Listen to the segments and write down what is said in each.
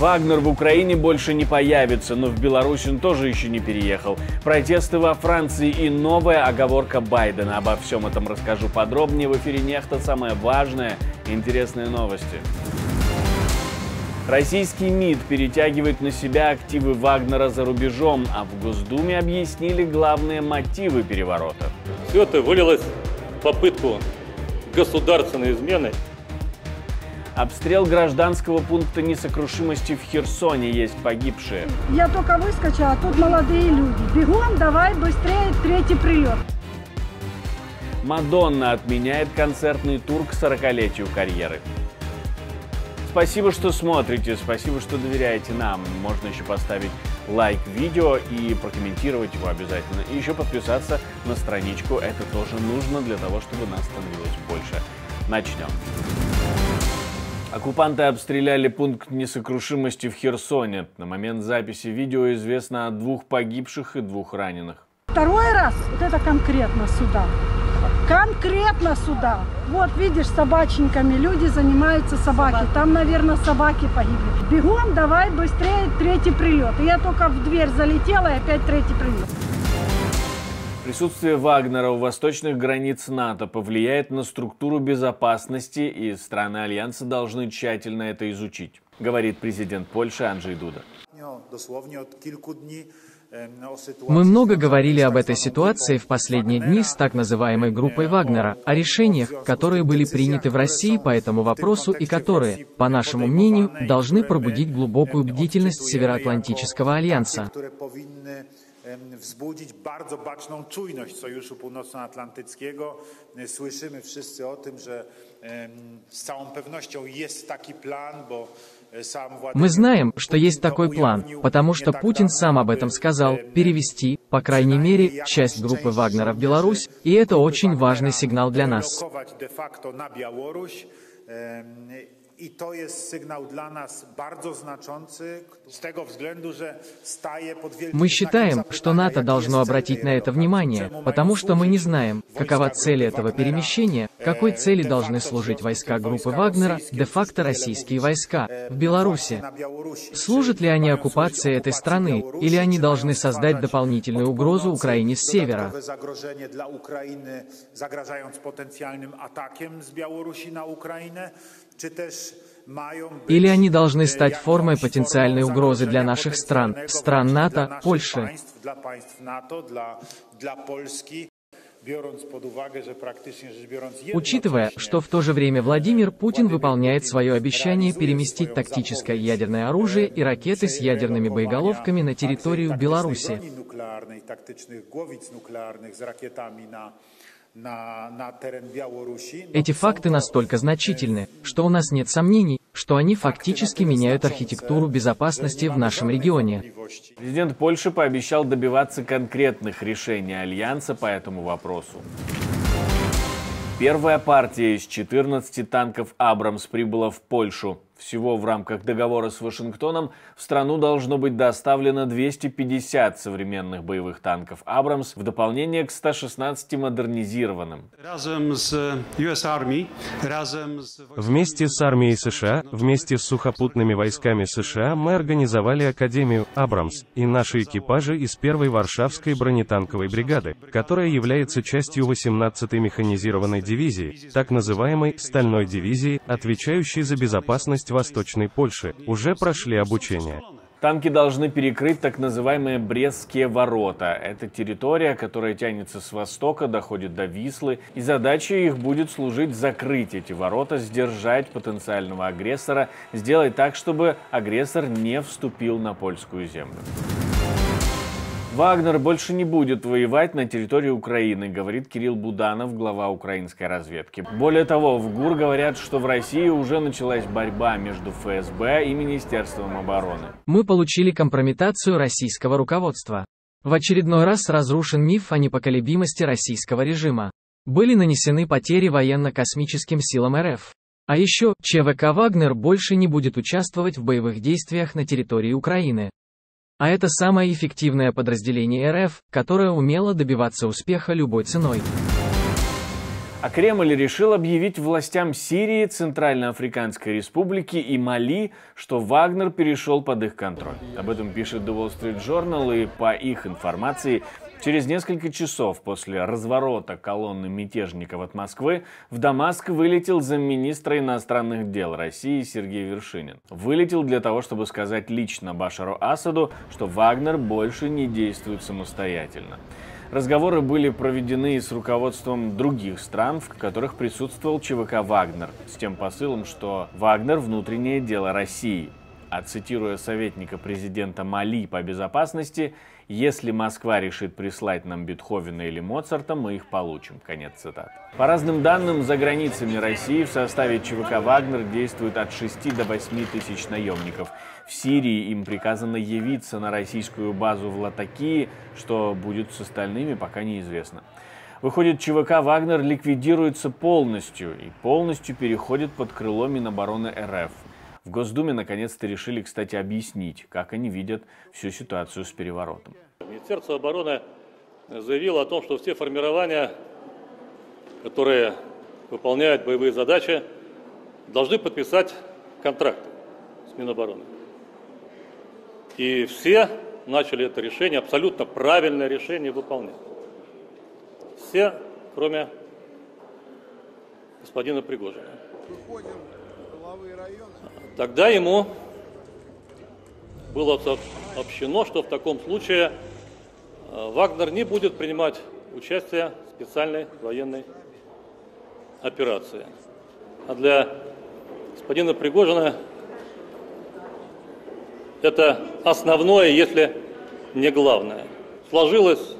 Вагнер в Украине больше не появится, но в Беларусь он тоже еще не переехал. Протесты во Франции и новая оговорка Байдена. Обо всем этом расскажу подробнее в эфире «Нехта». Самое важное и интересные новости. Российский МИД перетягивает на себя активы Вагнера за рубежом, а в Госдуме объяснили главные мотивы переворота. Все это вылилось в попытку государственной измены Обстрел гражданского пункта несокрушимости в Херсоне есть погибшие. Я только выскочила, а тут молодые люди. Бегом, давай быстрее, третий прилет. Мадонна отменяет концертный тур к 40-летию карьеры. Спасибо, что смотрите, спасибо, что доверяете нам. Можно еще поставить лайк видео и прокомментировать его обязательно. И еще подписаться на страничку. Это тоже нужно для того, чтобы нас становилось больше. Начнем. Оккупанты обстреляли пункт несокрушимости в Херсоне. На момент записи видео известно о двух погибших и двух раненых. Второй раз, вот это конкретно сюда. Конкретно сюда. Вот видишь, собаченьками люди занимаются собаки. Там, наверное, собаки погибли. Бегом, давай быстрее, третий прилет. И я только в дверь залетела, и опять третий прилет. Присутствие Вагнера у восточных границ НАТО повлияет на структуру безопасности, и страны Альянса должны тщательно это изучить, говорит президент Польши Анджей Дуда. Мы много говорили об этой ситуации в последние дни с так называемой группой Вагнера, о решениях, которые были приняты в России по этому вопросу и которые, по нашему мнению, должны пробудить глубокую бдительность Североатлантического альянса wzbudzić bardzo baczną czujność Sojuszu Północnoatlantyckiego. Słyszymy wszyscy o tym, że z całą pewnością jest taki plan, bo Мы знаем, что есть такой план, потому что Путин сам об этом сказал, перевести, по крайней мере, часть группы Вагнера в Беларусь, и это очень важный сигнал для нас. I to jest sygnał dla nas bardzo znaczący z tego względu, że staje pod wielkim Мы считаем, что НАТО должно обратить на это внимание, потому что мы не знаем, какова цель этого перемещения, какой цели должны служить войска группы Вагнера, де-факто российские войска, в Беларуси. Служат ли они оккупации этой страны, или они должны создать дополнительную угрозу Украине с севера? Или они должны стать формой потенциальной угрозы для наших стран, стран НАТО, Польши. Учитывая, что в то же время Владимир Путин выполняет свое обещание переместить тактическое ядерное оружие и ракеты с ядерными боеголовками на территорию Беларуси. Эти факты настолько значительны, что у нас нет сомнений, что они фактически меняют архитектуру безопасности в нашем регионе. Президент Польши пообещал добиваться конкретных решений Альянса по этому вопросу. Первая партия из 14 танков «Абрамс» прибыла в Польшу. Всего в рамках договора с Вашингтоном в страну должно быть доставлено 250 современных боевых танков «Абрамс» в дополнение к 116 модернизированным. Вместе с армией США, вместе с сухопутными войсками США мы организовали Академию «Абрамс» и наши экипажи из первой Варшавской бронетанковой бригады, которая является частью 18-й механизированной дивизии, так называемой «Стальной дивизии», отвечающей за безопасность часть Восточной Польши, уже прошли обучение. Танки должны перекрыть так называемые Брестские ворота. Это территория, которая тянется с востока, доходит до Вислы, и задача их будет служить закрыть эти ворота, сдержать потенциального агрессора, сделать так, чтобы агрессор не вступил на польскую землю. Вагнер больше не будет воевать на территории Украины, говорит Кирилл Буданов, глава украинской разведки. Более того, в ГУР говорят, что в России уже началась борьба между ФСБ и Министерством обороны. Мы получили компрометацию российского руководства. В очередной раз разрушен миф о непоколебимости российского режима. Были нанесены потери военно-космическим силам РФ. А еще, ЧВК «Вагнер» больше не будет участвовать в боевых действиях на территории Украины. А это самое эффективное подразделение РФ, которое умело добиваться успеха любой ценой. А Кремль решил объявить властям Сирии, Центральноафриканской Республики и Мали, что Вагнер перешел под их контроль. Об этом пишет The Wall Street Journal, и по их информации, через несколько часов после разворота колонны мятежников от Москвы в Дамаск вылетел замминистра иностранных дел России Сергей Вершинин. Вылетел для того, чтобы сказать лично Башару Асаду, что Вагнер больше не действует самостоятельно. Разговоры были проведены с руководством других стран, в которых присутствовал ЧВК «Вагнер», с тем посылом, что «Вагнер – внутреннее дело России». А цитируя советника президента Мали по безопасности, если Москва решит прислать нам Бетховена или Моцарта, мы их получим. Конец цитаты. По разным данным, за границами России в составе ЧВК «Вагнер» действует от 6 до 8 тысяч наемников. В Сирии им приказано явиться на российскую базу в Латакии, что будет с остальными, пока неизвестно. Выходит, ЧВК «Вагнер» ликвидируется полностью и полностью переходит под крыло Минобороны РФ. В Госдуме наконец-то решили, кстати, объяснить, как они видят всю ситуацию с переворотом. Министерство обороны заявило о том, что все формирования, которые выполняют боевые задачи, должны подписать контракт с Минобороны. И все начали это решение, абсолютно правильное решение выполнять. Все, кроме господина Пригожина. Тогда ему было сообщено, что в таком случае э, Вагнер не будет принимать участие в специальной военной операции. А для господина Пригожина это основное, если не главное. Сложилось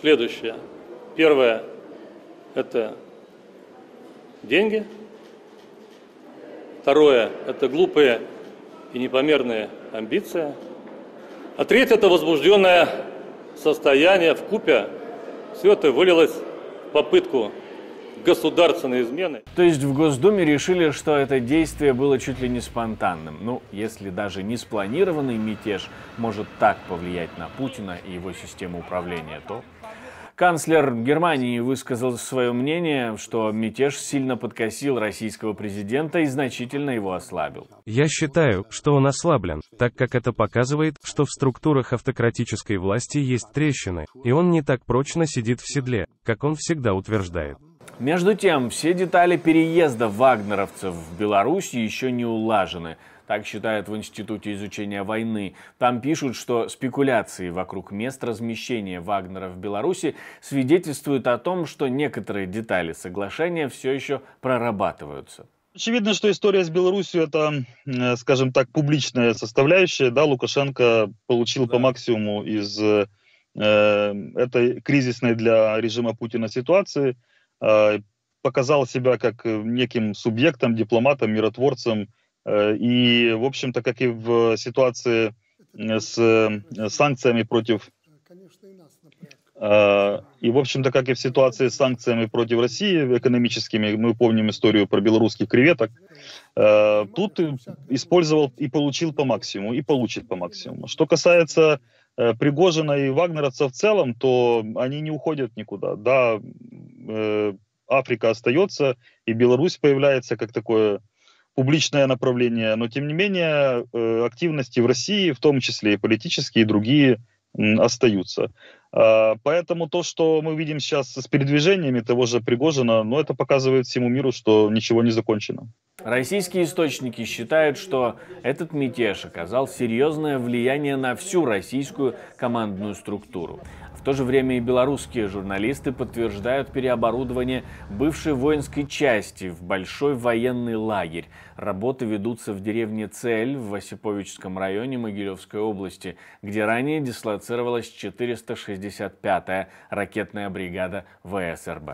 следующее. Первое – это деньги – Второе – это глупые и непомерные амбиции. А третье – это возбужденное состояние в купе. Все это вылилось в попытку государственной измены. То есть в Госдуме решили, что это действие было чуть ли не спонтанным. Ну, если даже не спланированный мятеж может так повлиять на Путина и его систему управления, то Канцлер Германии высказал свое мнение, что мятеж сильно подкосил российского президента и значительно его ослабил. Я считаю, что он ослаблен, так как это показывает, что в структурах автократической власти есть трещины, и он не так прочно сидит в седле, как он всегда утверждает. Между тем, все детали переезда вагнеровцев в Беларусь еще не улажены – так считают в Институте изучения войны. Там пишут, что спекуляции вокруг мест размещения Вагнера в Беларуси свидетельствуют о том, что некоторые детали соглашения все еще прорабатываются. Очевидно, что история с Беларусью это, э, скажем так, публичная составляющая. Да, Лукашенко получил по максимуму из э, этой кризисной для режима Путина ситуации, показал себя как неким субъектом, дипломатом, миротворцем, Э, и, в общем-то, как и в ситуации с э, санкциями против э, и, в общем-то, как и в ситуации с санкциями против России экономическими, мы помним историю про белорусских креветок, тут использовал и получил по максимуму, и получит по максимуму. Что касается Пригожина и вагнеровцев в целом, то они не уходят никуда. Да, Африка остается, и Беларусь появляется как такое публичное направление, но тем не менее э, активности в России, в том числе и политические, и другие, остаются. А, поэтому то, что мы видим сейчас с передвижениями того же Пригожина, ну, это показывает всему миру, что ничего не закончено. Российские источники считают, что этот мятеж оказал серьезное влияние на всю российскую командную структуру. В то же время и белорусские журналисты подтверждают переоборудование бывшей воинской части в большой военный лагерь. Работы ведутся в деревне Цель в Осиповичском районе Могилевской области, где ранее дислоцировалась 465-я ракетная бригада ВСРБ.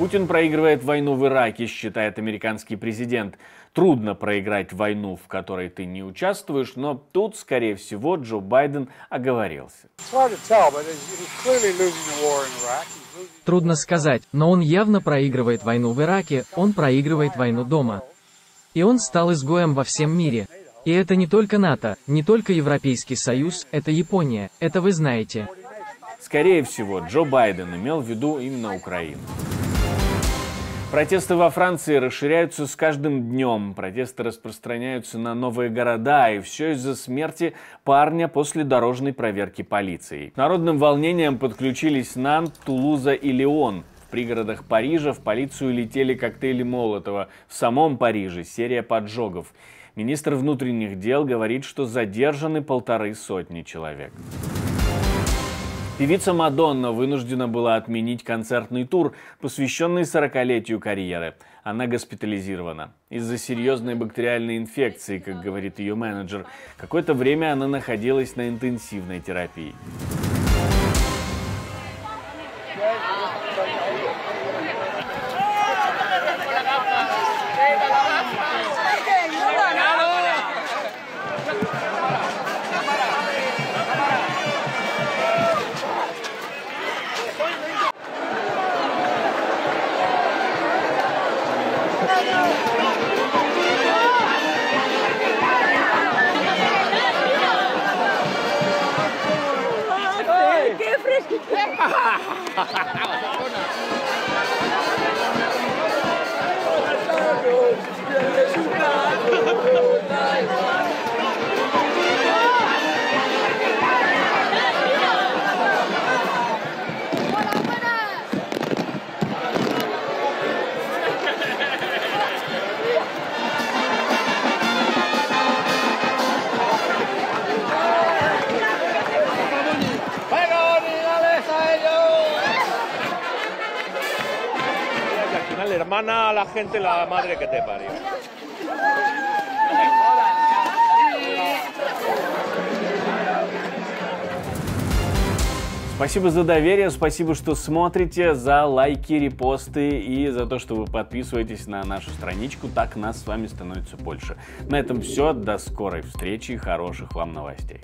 Путин проигрывает войну в Ираке, считает американский президент. Трудно проиграть войну, в которой ты не участвуешь, но тут, скорее всего, Джо Байден оговорился. Трудно сказать, но он явно проигрывает войну в Ираке, он проигрывает войну дома. И он стал изгоем во всем мире. И это не только НАТО, не только Европейский Союз, это Япония, это вы знаете. Скорее всего, Джо Байден имел в виду именно Украину. Протесты во Франции расширяются с каждым днем. Протесты распространяются на новые города, и все из-за смерти парня после дорожной проверки полицией. Народным волнением подключились Нант, Тулуза и Леон. В пригородах Парижа в полицию летели коктейли Молотова. В самом Париже серия поджогов. Министр внутренних дел говорит, что задержаны полторы сотни человек. Певица Мадонна вынуждена была отменить концертный тур, посвященный 40-летию карьеры. Она госпитализирована. Из-за серьезной бактериальной инфекции, как говорит ее менеджер, какое-то время она находилась на интенсивной терапии. Hermana a la gente la madre que te parió. Спасибо за доверие, спасибо, что смотрите, за лайки, репосты и за то, что вы подписываетесь на нашу страничку. Так нас с вами становится больше. На этом все. До скорой встречи и хороших вам новостей.